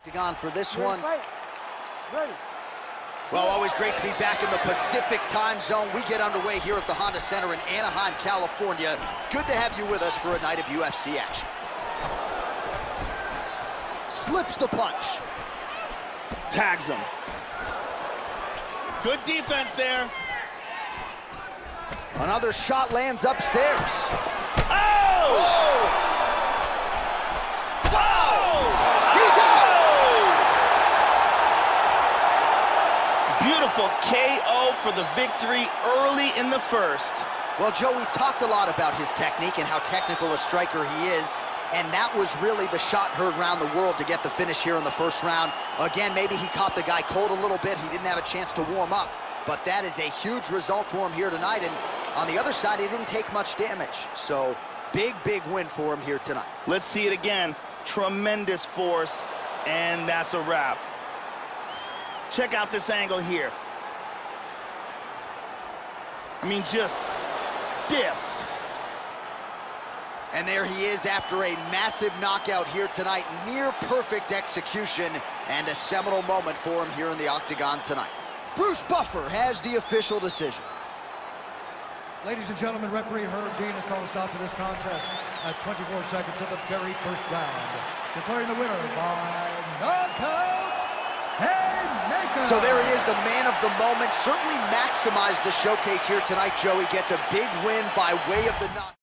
Octagon for this one. Well, always great to be back in the Pacific time zone. We get underway here at the Honda Center in Anaheim, California. Good to have you with us for a night of UFC action. Slips the punch. Tags him. Good defense there. Another shot lands upstairs. Beautiful KO for the victory early in the first. Well, Joe, we've talked a lot about his technique and how technical a striker he is, and that was really the shot heard around the world to get the finish here in the first round. Again, maybe he caught the guy cold a little bit. He didn't have a chance to warm up, but that is a huge result for him here tonight, and on the other side, he didn't take much damage. So, big, big win for him here tonight. Let's see it again. Tremendous force, and that's a wrap. Check out this angle here. I mean, just stiff. And there he is after a massive knockout here tonight. Near perfect execution and a seminal moment for him here in the octagon tonight. Bruce Buffer has the official decision. Ladies and gentlemen, referee Herb Dean has called a stop to this contest at 24 seconds of the very first round, declaring the winner by knockout, Haymaker. So there he is, the man of the moment. Certainly maximized the showcase here tonight, Joey. Gets a big win by way of the knock.